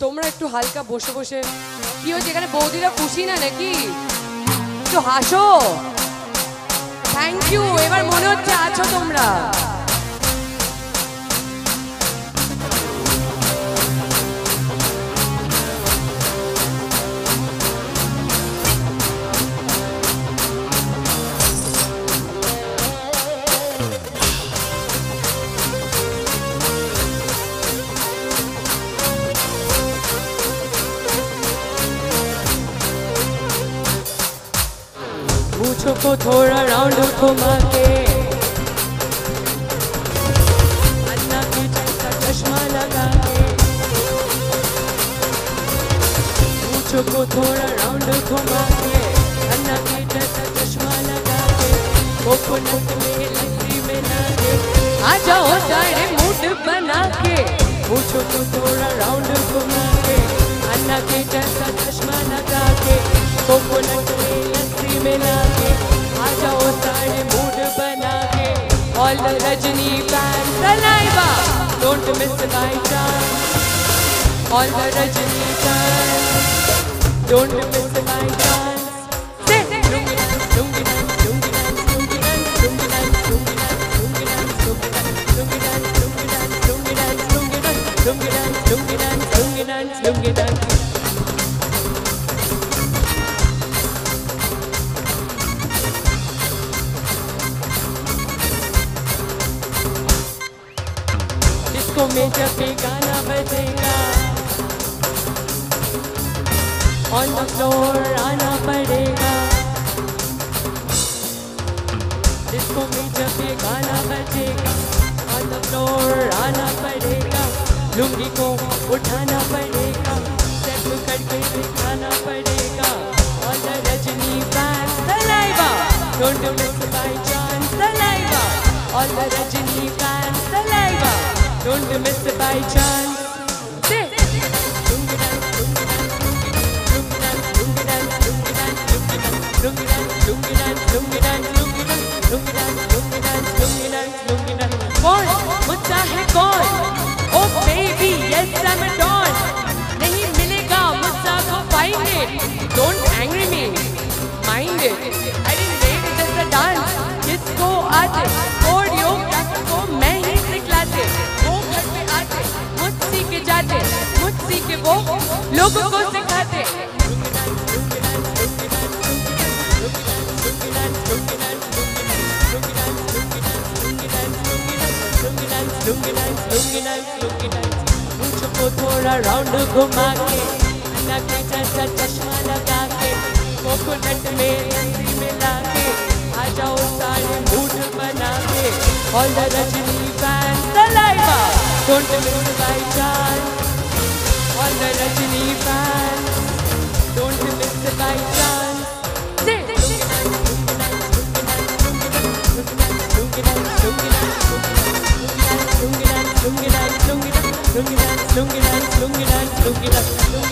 তোমরা একটু হালকা বসে বসে। কি হচ্ছে এখানে? বৌদিরা খুশি না নাকি? একটু হাসো। থ্যাংক ইউ এবার মনে হচ্ছে আছো তোমরা। मूछों को थोड़ा राउंड घुमा के। अन्ना की जैसा चश्मा लगा के। मूछों को थोड़ा राउंड घुमा के। अन्ना की जैसा चश्मा लगा के। कोकोनट में लस्सी में ना के। आ जाओ सारे मूड बना के। मूछों को थोड़ा राउंड घुमा के। अन्ना के जैसा चश्मा लगा के। Don't miss my chance On the Rajini dance Don't miss my chance Don't get on, don't get on, don't get on, don't get on, don't get on, don't get on, don't get on. Disco में जब भी गाना बजेगा। On the floor आना पड़ेगा। Disco में जब भी गाना बजेगा। ऑन द फ्लोर आना पड़ेगा। लुंगी को उठाना पड़ेगा। स्टेप करके दिखाना पड़ेगा। On the Rajni fan saliva. Don't miss by chance saliva. On the Rajni fan saliva. Don't miss by chance कौन मुझसा है कौन ओ baby yes I am don नहीं मिलेगा मुझसा को find it don't angry me mind it मुझको थोड़ा राउंड घुमा के के जैसा चश्मा लगा के कोकोनट में लस्सी मिला के आ जाओ सारे मूड बना के all the Rajni fan saliva don't miss by chance all the Rajni fan don't miss by chance Lungi dance, lungi dance, lungi dance, lungi dance, lungi dance, lungi dance, lungi dance.